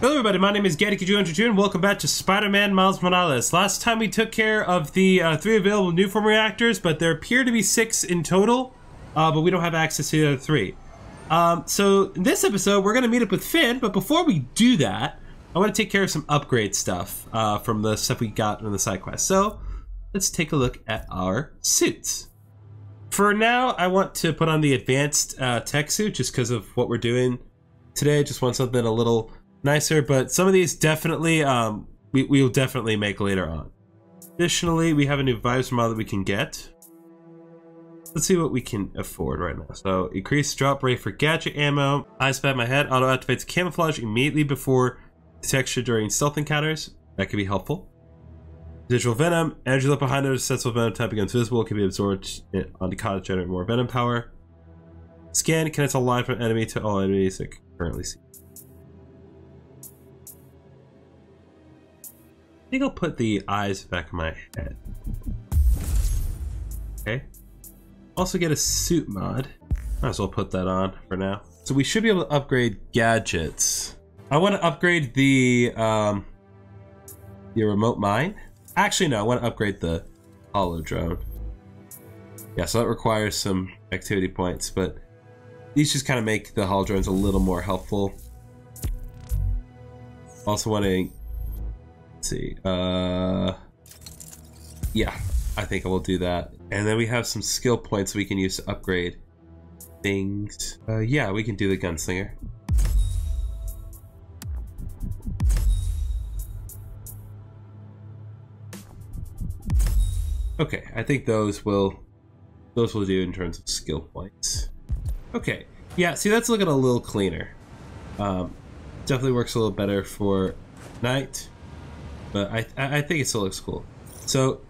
Hello everybody, my name is Gaddy2 and welcome back to Spider-Man Miles Morales. Last time we took care of the uh, three available Nuform reactors, but there appear to be six in total, uh, but we don't have access to the other three. Um, so in this episode, we're going to meet up with Finn, but before we do that, I want to take care of some upgrade stuff uh, from the stuff we got in the side quest. So let's take a look at our suits. For now, I want to put on the advanced uh, tech suit just because of what we're doing today. I just want something a little nicer, but some of these definitely um, we, we will definitely make later on. Additionally, we have a new visor model that we can get. Let's see what we can afford right now. So, increase drop rate for gadget ammo. Eyes bat my head. Auto activates camouflage immediately before detection during stealth encounters. That could be helpful. Digital venom. Energy left behind under sensible venom type becomes visible. Can be absorbed on the to generate more venom power. Scan connects a line from enemy to all enemies that currently see. I think I'll put the eyes back in my head. Okay. Also get a suit mod. Might as well put that on for now. So we should be able to upgrade gadgets. I want to upgrade the um, the remote mine. Actually, no, I want to upgrade the holo drone. Yeah, so that requires some activity points, but these just kind of make the holo drones a little more helpful. Also want to Let's see. Uh, yeah, I think I will do that. And then we have some skill points we can use to upgrade things. Uh, yeah, we can do the gunslinger. Okay, I think those will those will do in terms of skill points. Okay, yeah, see that's looking a little cleaner. Um, definitely works a little better for night but I, I think it still looks cool. So,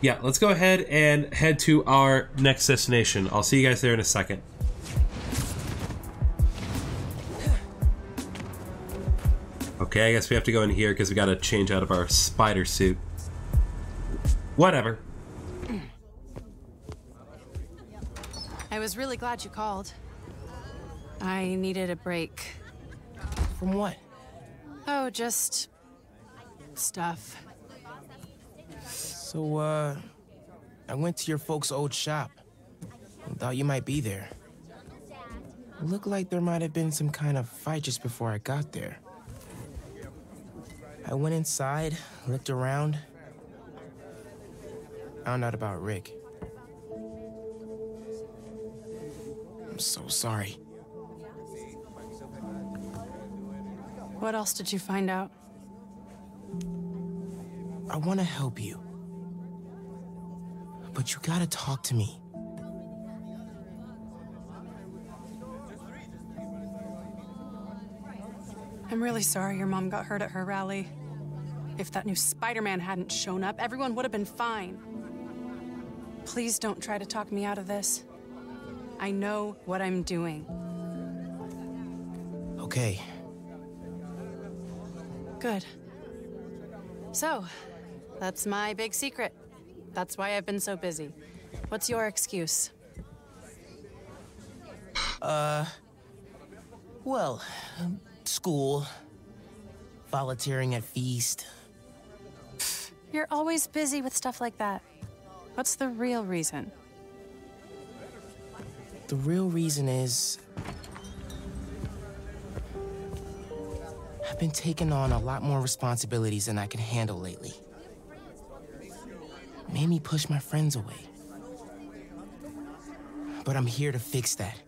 yeah, let's go ahead and head to our next destination. I'll see you guys there in a second. Okay, I guess we have to go in here because we got to change out of our spider suit. Whatever. I was really glad you called. I needed a break. From what? Oh, just stuff. So, uh, I went to your folks' old shop. Thought you might be there. Looked like there might have been some kind of fight just before I got there. I went inside, looked around, found out about Rick. I'm so sorry. What else did you find out? I want to help you. But you gotta talk to me. I'm really sorry your mom got hurt at her rally. If that new Spider-Man hadn't shown up, everyone would have been fine. Please don't try to talk me out of this. I know what I'm doing. Okay. Good. So, that's my big secret. That's why I've been so busy. What's your excuse? Uh, well, school, volunteering at Feast. You're always busy with stuff like that. What's the real reason? The real reason is I've been taking on a lot more responsibilities than I can handle lately. Made me push my friends away. But I'm here to fix that.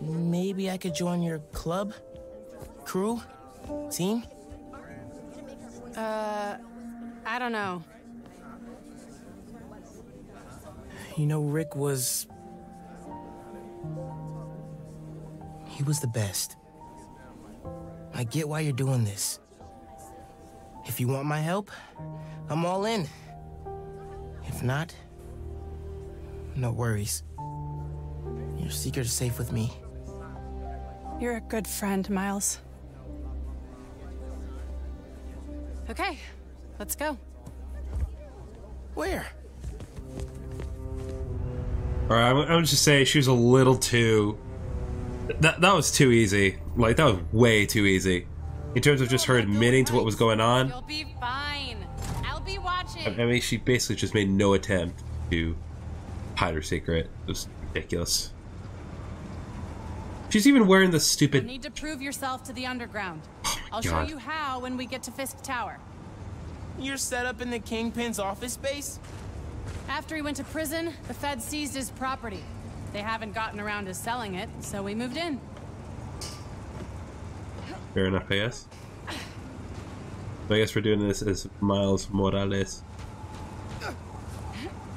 Maybe I could join your club? Crew? Team? Uh, I don't know. You know, Rick was... He was the best. I get why you're doing this. If you want my help, I'm all in. If not, no worries. Your secret is safe with me. You're a good friend, Miles. Okay, let's go. Where? Alright, I'm, I'm just say she was a little too That that was too easy. Like that was way too easy. In terms of just her admitting to what was going on. You'll be fine. I'll be watching. I mean, she basically just made no attempt to hide her secret. It was ridiculous. She's even wearing the stupid. You stupid. need to prove yourself to the underground. Oh I'll God. show you how when we get to Fisk Tower. You're set up in the Kingpin's office space? After he went to prison, the Fed seized his property. They haven't gotten around to selling it, so we moved in. Fair enough, I guess. I guess we're doing this as Miles Morales.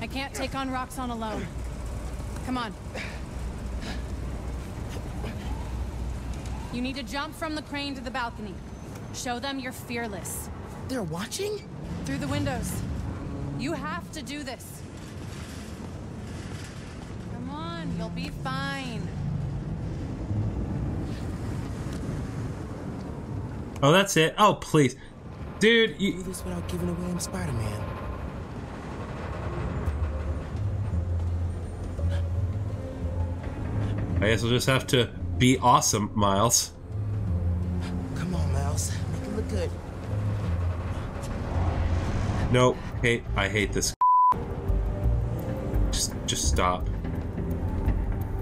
I can't take on Roxxon alone. Come on. You need to jump from the crane to the balcony. Show them you're fearless. They're watching? Through the windows. You have to do this. Come on, you'll be fine. Oh, that's it. Oh, please, dude. you... Do this without giving away I'm Spider-Man. I guess we'll just have to be awesome, Miles. Come on, Miles. Make it look good. Nope. Hate. I hate this. Just, just stop.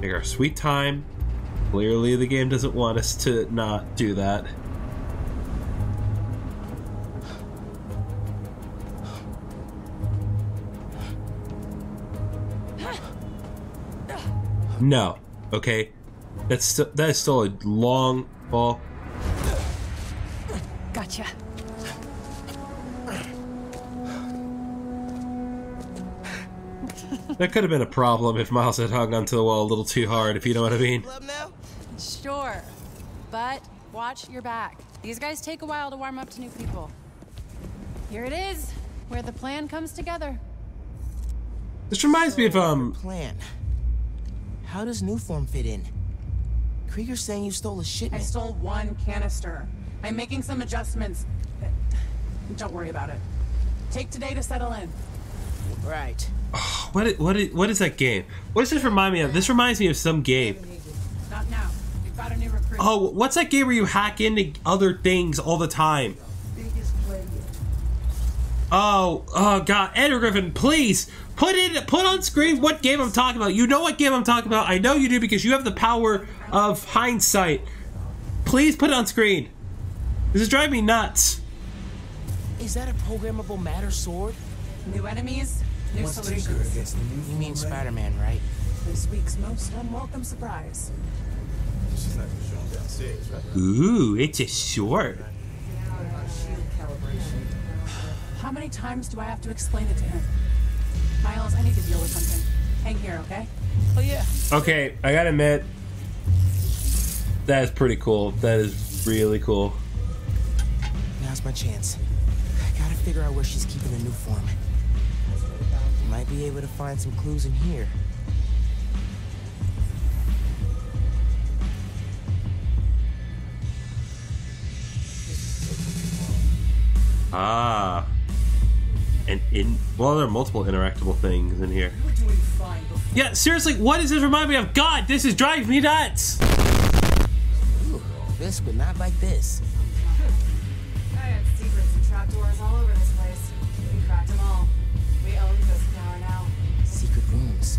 Take our sweet time. Clearly, the game doesn't want us to not do that. No. Okay. That's st- that is still a long fall. Gotcha. That could have been a problem if Miles had hung onto the wall a little too hard, if you know what I mean. Sure. But watch your back. These guys take a while to warm up to new people. Here it is, where the plan comes together. This reminds me of um Plan. How does Nuform fit in? Krieger's saying you stole a I shipment. I stole one canister. I'm making some adjustments. Don't worry about it. Take today to settle in. Right. what i- what i- what is that game? What does this remind me of? This reminds me of some game. Not now. We've got a new recruit. Oh, what's that game where you hack into other things all the time? Oh, oh god, Andrew Griffin, please put in put on screen what game I'm talking about. You know what game I'm talking about. I know you do because you have the power of hindsight. Please put it on screen. This is driving me nuts. Is that a programmable matter sword? New enemies, new solutions. You mean Spider-Man, right? This week's most unwelcome surprise. Ooh, it's a sword. How many times do I have to explain it to him? Miles, I need to deal with something. Hang here, okay? Oh yeah. Okay, I gotta admit, that is pretty cool. That is really cool. Now's my chance. I gotta figure out where she's keeping the Nuform. Might be able to find some clues in here. Ah. And in well, there are multiple interactable things in here. Yeah, seriously, what does this remind me of? God, this is driving me nuts. Ooh, this would not like this. I had secrets and trapdoors all over this place. We cracked them all. We own this tower now. Secret rooms.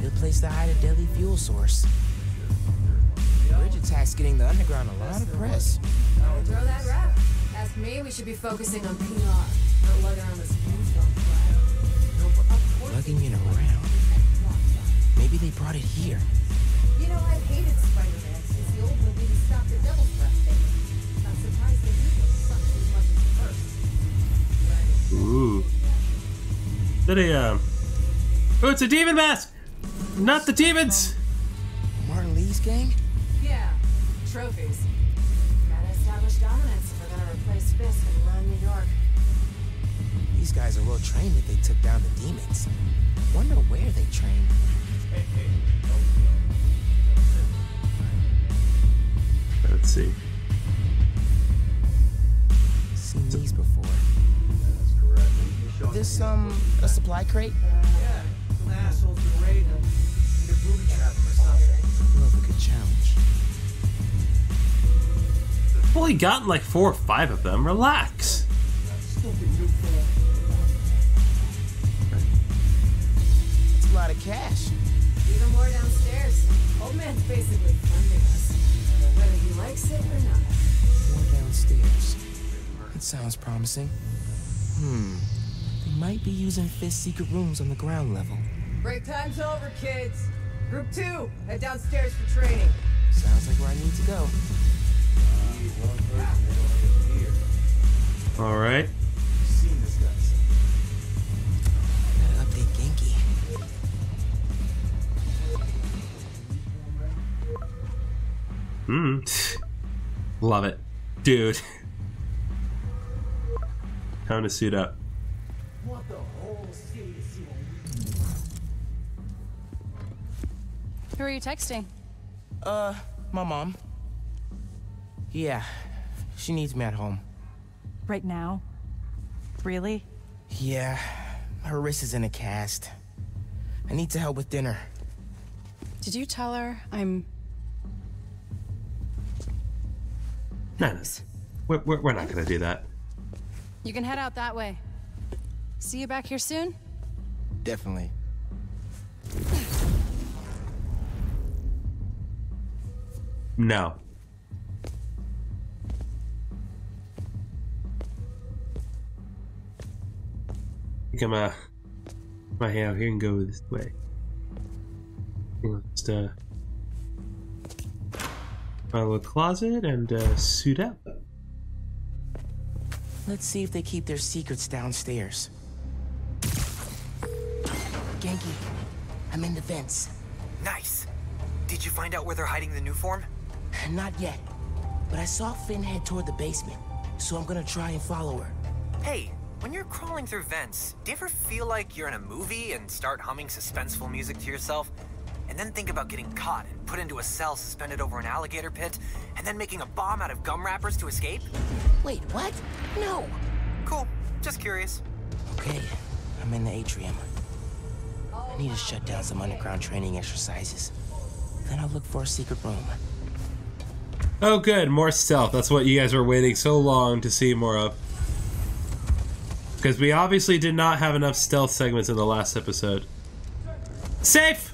Good place to hide a deadly fuel source. Bridge attack's getting the underground a lot of press. Throw that rap. Ask me, we should be focusing on PR, not lugging around this tombstone flag. Lugging it around. Maybe they brought it here. You know, I've hated Spider-Man since the old movie he stopped the Devil's Breath thing. I'm surprised they didn't suck as much as the first. Ooh. Did a um. Oh, it's a demon mask. Not the demons. Martin Lee's gang? Yeah, trophies. Gotta establish dominance if we're gonna replace Fisk and run New York. These guys are well trained if they took down the demons. Wonder where they trained. Let's see. Seen these before. This, um, a supply crate? Some assholes been raiding them. Need to booby trap them or something. Love a good challenge. I've only gotten like four or five of them. Relax. It's a lot of cash. Even more downstairs. Old man's basically funding us. Whether he likes it or not. More downstairs. That sounds promising. Hmm. They might be using Fist secret rooms on the ground level. Break time's over, kids. Group two, head downstairs for training. Sounds like where I need to go. Love it, dude. Time to suit up. Want the whole city to see what Who are you texting? Uh, my mom. Yeah, she needs me at home. Right now? Really? Yeah, her wrist is in a cast. I need to help with dinner. Did you tell her I'm. No, no. We're, we're, we're not gonna do that. You can head out that way. See you back here soon? Definitely. No. I think I'm uh my hand out here and go this way. I think I'll just uh find a little closet and uh suit up. Let's see if they keep their secrets downstairs. Ganke, I'm in the vents. Nice. Did you find out where they're hiding the Nuform? Not yet, but I saw Finn head toward the basement, so I'm gonna try and follow her. Hey, when you're crawling through vents, do you ever feel like you're in a movie and start humming suspenseful music to yourself? And then think about getting caught and put into a cell suspended over an alligator pit, and then making a bomb out of gum wrappers to escape? Wait, what? No! Cool. Just curious. Okay, I'm in the atrium. I need to shut down some underground training exercises. Then I'll look for a secret room. Oh good, more stealth. That's what you guys were waiting so long to see more of. Because we obviously did not have enough stealth segments in the last episode. Safe!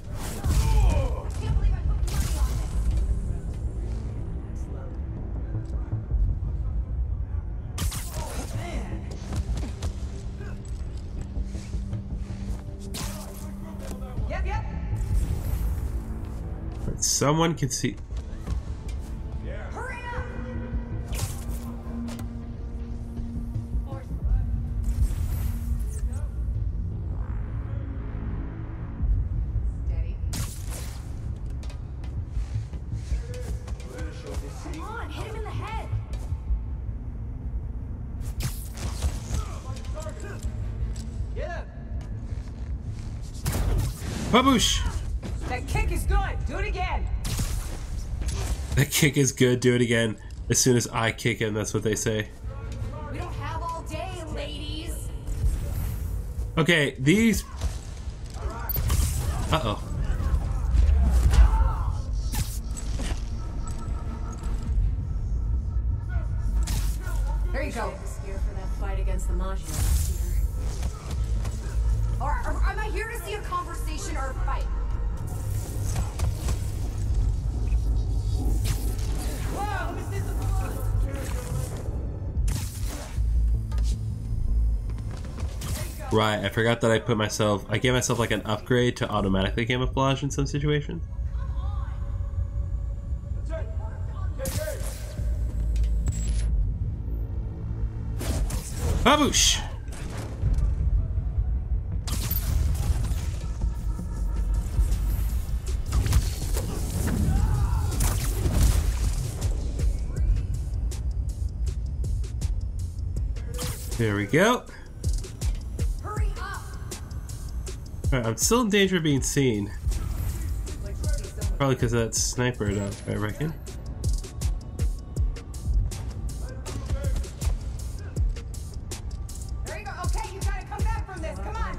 Someone can see. Hurry kick is good, do it again. As soon as I kick him, that's what they say. We don't have all day, ladies. Okay, these. Uh oh. There you go. Here for that fight against the Mafia last year. Or, or am I here to see a conversation or a fight? Right, I forgot that I put myself. I gave myself like an upgrade to automatically camouflage in some situations. Baboosh! There we go. Hurry up! Alright, I'm still in danger of being seen. Probably because of that sniper, though, I reckon. There you go. Okay, you gotta come back from this. Come on.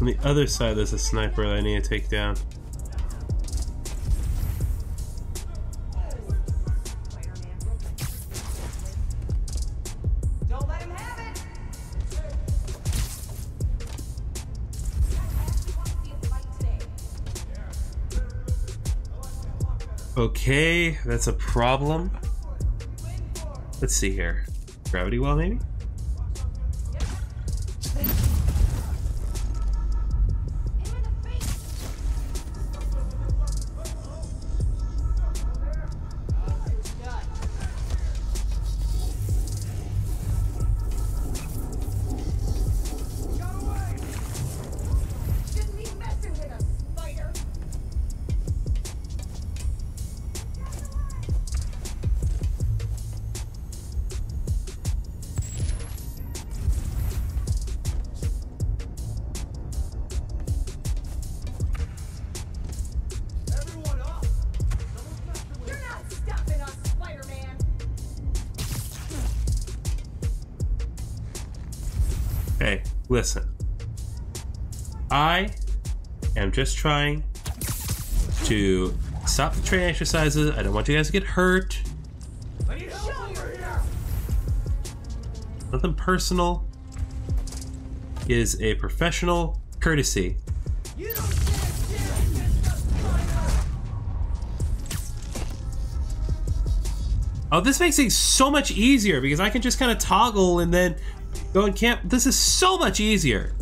On the other side, there's a sniper that I need to take down. Okay, that's a problem. Let's see here. Gravity well, maybe? Listen. I am just trying to stop the train exercises. I don't want you guys to get hurt. Nothing personal. Is a professional courtesy. Oh, this makes things so much easier because I can just kind of toggle and then go and camp. This is so much easier.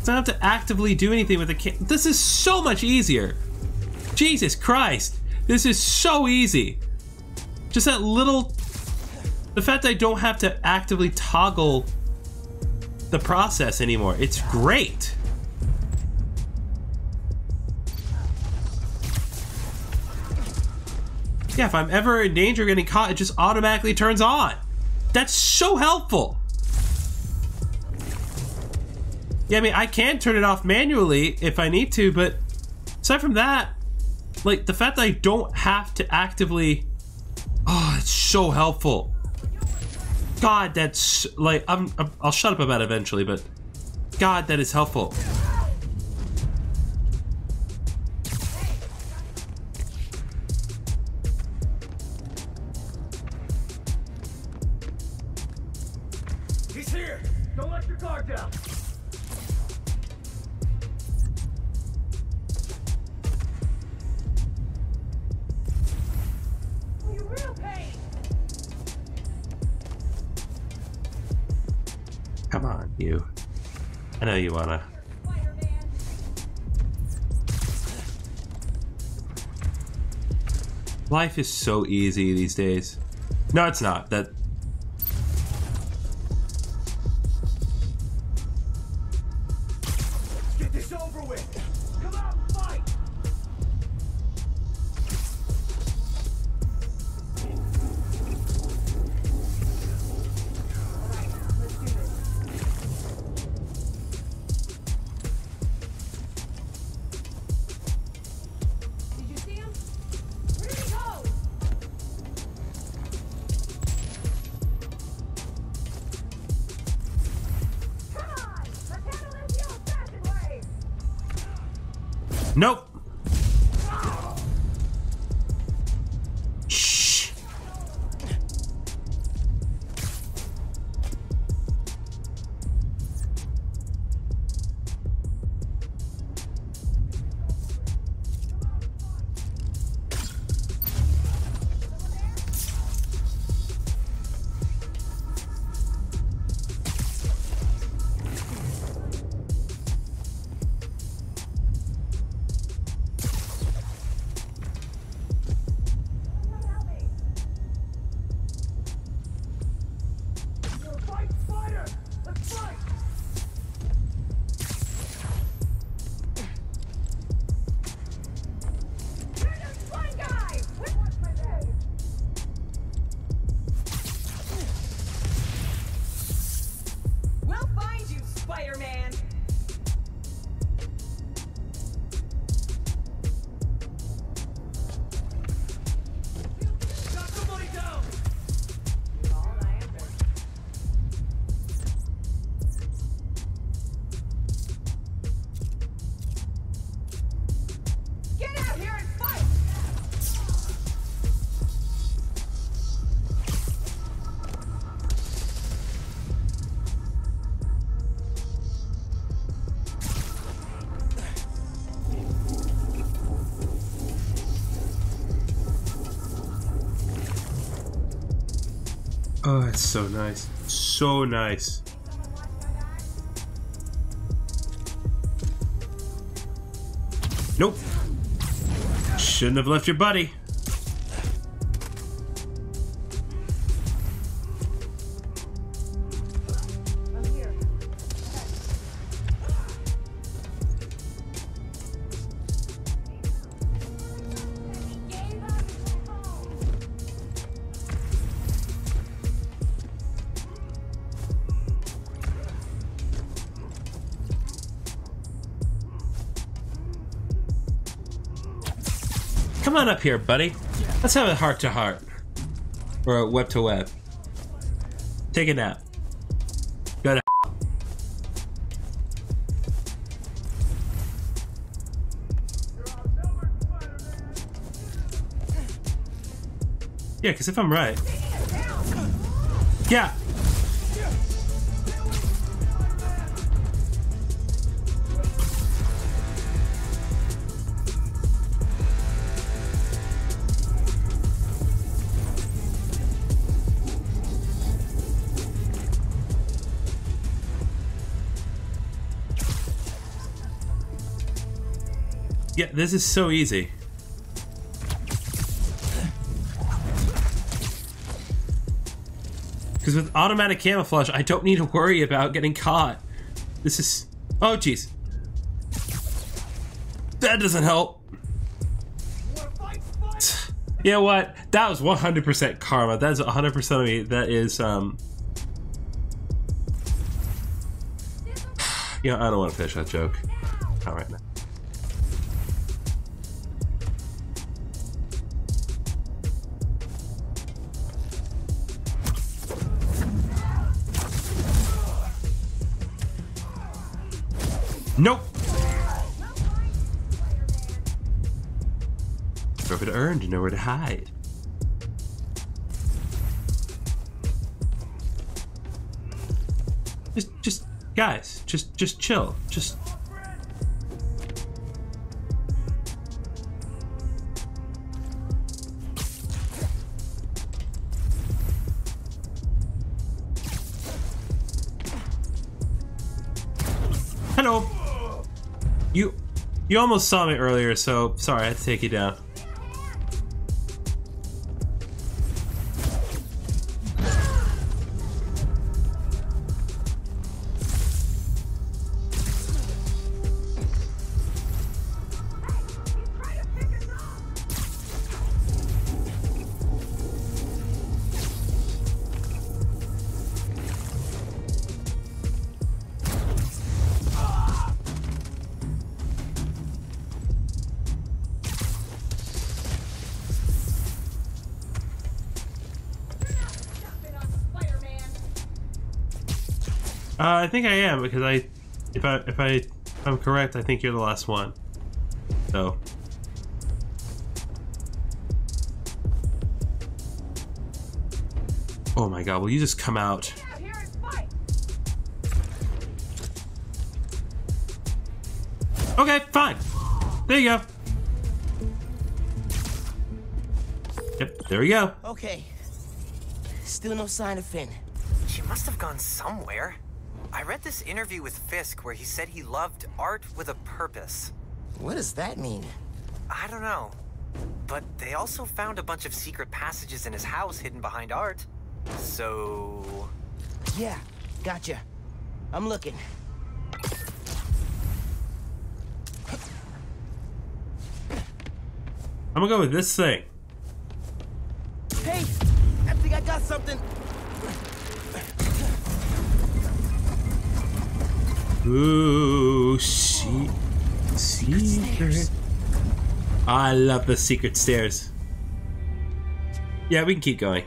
I don't have to actively do anything with the camp. This is so much easier. Jesus Christ. This is so easy. Just that little. The fact I don't have to actively toggle the process anymore. It's great. Yeah, if I'm ever in danger of getting caught, it just automatically turns on. That's so helpful. Yeah, I mean, I can turn it off manually if I need to, but aside from that, like the fact that I don't have to actively. Oh, it's so helpful. God, that's like I'm, I'm. I'll shut up about it eventually, but God, that is helpful. Down! Come on, you. I know you wanna. Life is so easy these days. No, it's not. That nope. That's so nice. So nice. Nope. Shouldn't have left your buddy. On up here, buddy. Let's have a heart to heart. Or a web to web. Take a nap. Go to Yeah, because if I'm right. Yeah. Yeah, this is so easy. Because with automatic camouflage, I don't need to worry about getting caught. This is... Oh, jeez. That doesn't help. You know what? That was 100% karma. That is 100% of me. That is, um... You know, I don't want to finish that joke. Not right now. Nowhere to earn, to nowhere to hide. Just, just, guys, just, just chill. Just. Hello. You, you almost saw me earlier, so sorry, I had to take you down. Uh, I think I am because I, if I if I if I'm correct, I think you're the last one. So. Oh my god, will you just come out? Okay, fine. There you go. Yep, there we go. Okay. Still no sign of Finn. She must have gone somewhere. I read this interview with Fisk where he said he loved art with a purpose. What does that mean? I don't know. But they also found a bunch of secret passages in his house hidden behind art. So. Yeah, gotcha. I'm looking. I'm gonna go with this thing. Hey, I think I got something. Ooh, she, secret. I love the secret stairs. Yeah, we can keep going.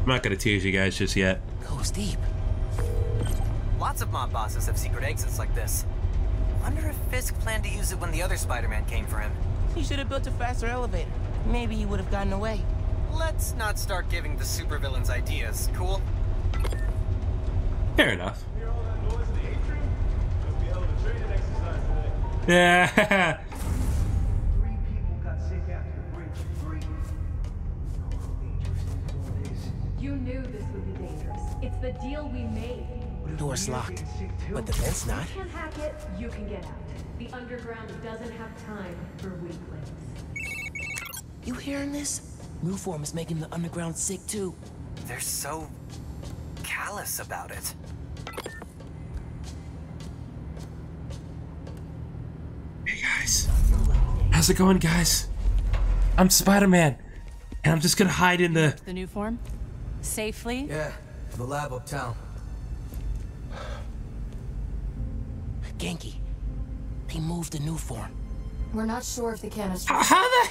I'm not gonna tease you guys just yet. Goes deep. Lots of mob bosses have secret exits like this. Wonder if Fisk planned to use it when the other Spider-Man came for him. He should have built a faster elevator. Maybe he would have gotten away let's not start giving the supervillains ideas, cool? Fair enough. Yeah. You knew this would be dangerous. It's the deal we made. Door's locked, but the fence not. You can hack it, you can get out. The underground doesn't have time for weaklings. You hearing this? Nuform is making the underground sick too. They're so callous about it. Hey guys. How's it going, guys? I'm Spider Man. And I'm just gonna hide in the. The Nuform? Safely? Yeah, the lab uptown. Ganke, they moved the Nuform. We're not sure if the canister. How the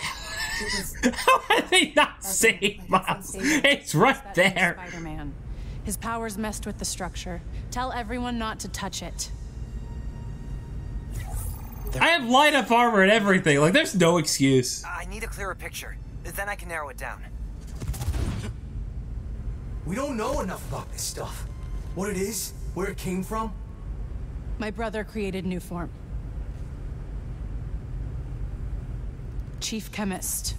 How are they not seeing Miles? It's right there. Spider-Man. His powers messed with the structure. Tell everyone not to touch it. I have light up armor and everything. Like, there's no excuse. I need a clearer picture. Then I can narrow it down. We don't know enough about this stuff. What it is, where it came from. My brother created Nuform. Chief chemist.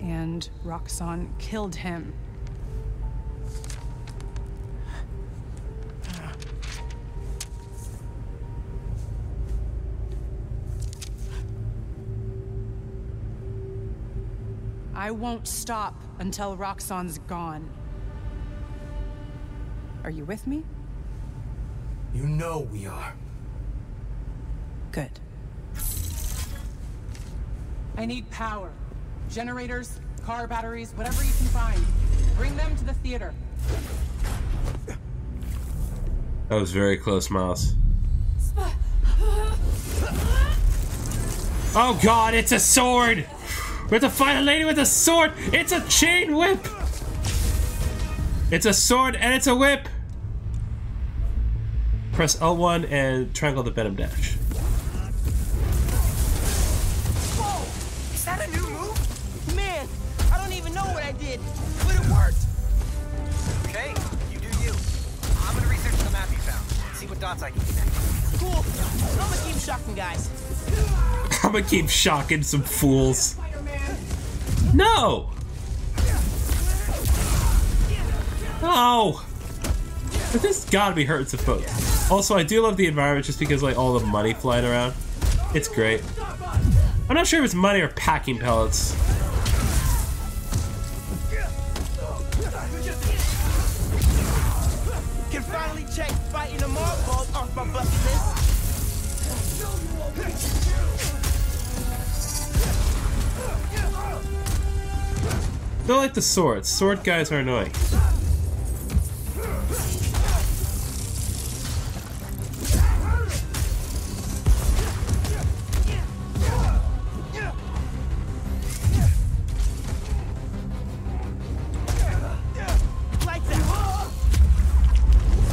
And Roxxon killed him. I won't stop until Roxxon's gone. Are you with me? You know we are. Good. I need power. Generators, car batteries, whatever you can find. Bring them to the theater. That was very close, Miles. Oh god, it's a sword! We have to fight a lady with a sword! It's a chain whip! It's a sword and it's a whip! Press L1 and triangle the Venom Dash. See what dots I can connect. Cool. I'm gonna keep shocking guys. I'm gonna keep shocking some fools. No! Oh! But this gotta be hurting some folks. Also, I do love the environment just because, like, all the money flying around. It's great. I'm not sure if it's money or packing pellets. Like the swords. Sword guys are annoying.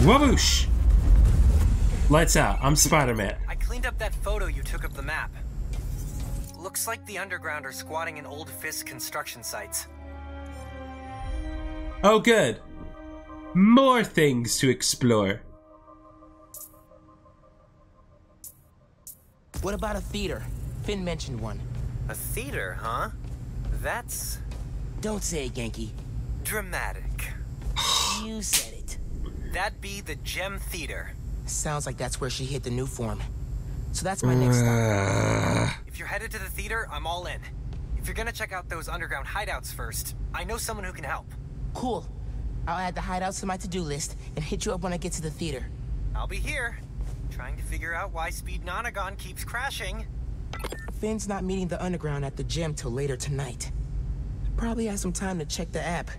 Waboosh! Lights out. I'm Spider-Man. I cleaned up that photo you took of the map. Looks like the underground are squatting in old Fisk construction sites. Oh, good. More things to explore. What about a theater? Finn mentioned one. A theater, huh? That's Don't say it, Ganke. dramatic. You said it. That'd be the Gem Theater. Sounds like that's where she hit the Nuform. So that's my next stop. Uh. If you're headed to the theater, I'm all in. If you're gonna check out those underground hideouts first, I know someone who can help. Cool. I'll add the hideouts to my to-do list and hit you up when I get to the theater. I'll be here, trying to figure out why Speed Nonagon keeps crashing. Finn's not meeting the underground at the gym till later tonight. Probably has some time to check the app,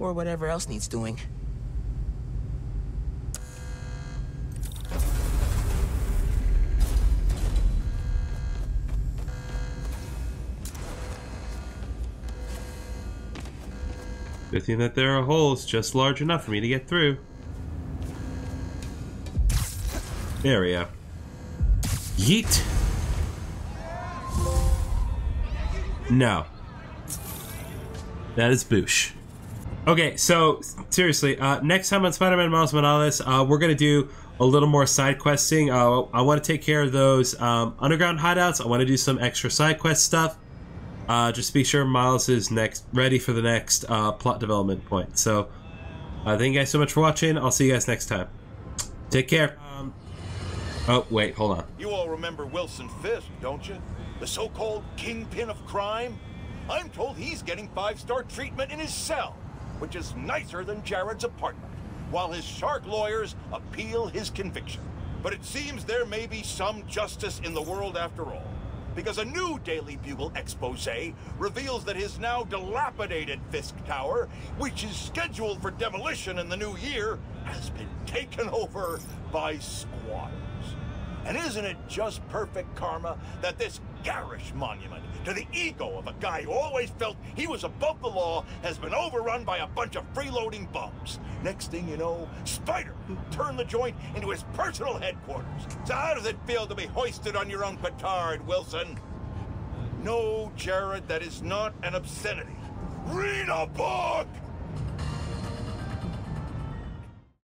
or whatever else needs doing. Good thing that there are holes just large enough for me to get through. There we go. Yeet. No. That is Boosh. Okay, so seriously, uh, next time on Spider-Man Miles Morales, uh, we're gonna do a little more side questing. Uh, I want to take care of those um, underground hideouts. I want to do some extra side quest stuff. Uh, just be sure Miles is next ready for the next uh, plot development point. So Uh, thank you guys so much for watching. I'll see you guys next time. Take care. Um, oh, wait, hold on. You all remember Wilson Fisk, don't you? The so-called kingpin of crime? I'm told he's getting five-star treatment in his cell, which is nicer than Jared's apartment, while his shark lawyers appeal his conviction. But it seems there may be some justice in the world after all. Because a new Daily Bugle expose reveals that his now dilapidated Fisk Tower, which is scheduled for demolition in the new year, has been taken over by squatters. And isn't it just perfect karma that this garish monument to the ego of a guy who always felt he was above the law has been overrun by a bunch of freeloading bums? Next thing you know, Spider turned the joint into his personal headquarters. So how does it feel to be hoisted on your own petard, Wilson? No, Jared, that is not an obscenity. Read a book!